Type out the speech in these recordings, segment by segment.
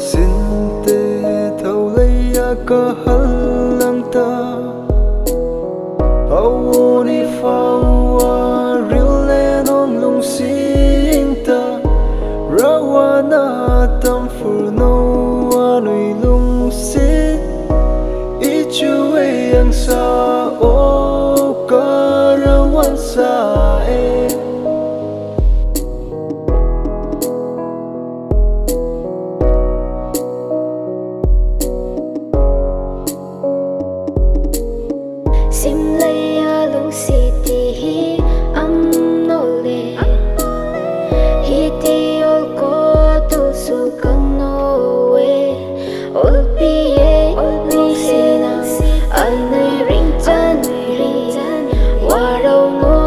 sinte thâu lấy à ka halang ta. Awoni fawa rile on lung sing ta. Rawana tam furno anui à lung sit ichu yang sa o lấy lung si hi am no le hi ti ol ko tu su kang no we ol pi e lung si na an nai ring chan ri wa rau no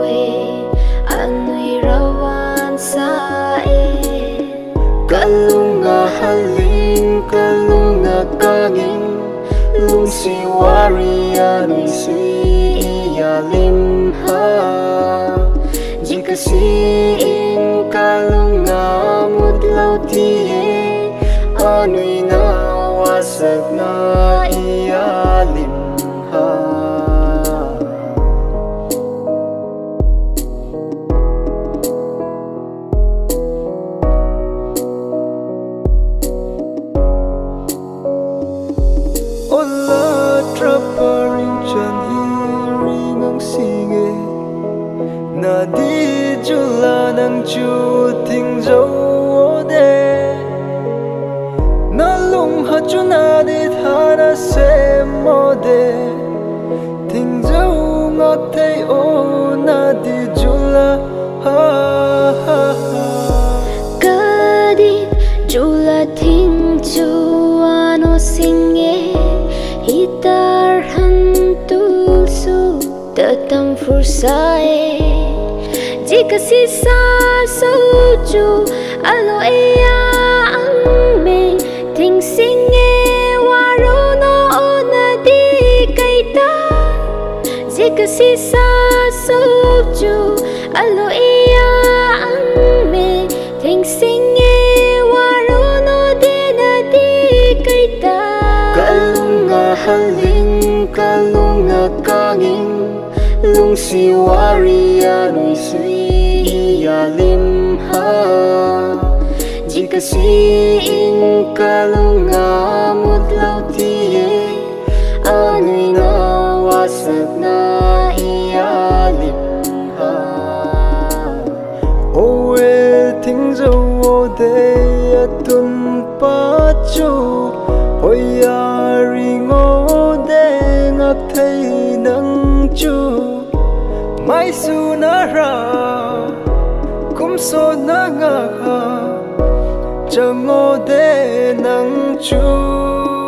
we an nai rawan sa e Kalunga haling kalunga kangin lung si wari anui sui ya lim ha jika si in kalunga mut lau ti anui na wasak na iya lim ha Oh, traparing chu thình dấu de Na lung ha chu na di thana se mô đê. Thình dấu ngọt thấy ô na đi chú la ha ha ha. Chú anh thing chu ano singe hitar han tu su tatam fursae chỉ cần si xa so chu, alo ea ang me thình sinh nghe wa ro no na di chỉ cần si xa so chu, alo ea ang me thình sinh nghe wa ro no de na di kaita Kalunga haling kalunga kanging lung si wari anui sui ya lim ha jika si in kalunga mut lau ti anui na wasak na iya lim ha Oe ting dâu ô đê Mai su na ra Kum so na ngạc ha Chẳng ngô đê nắng chu.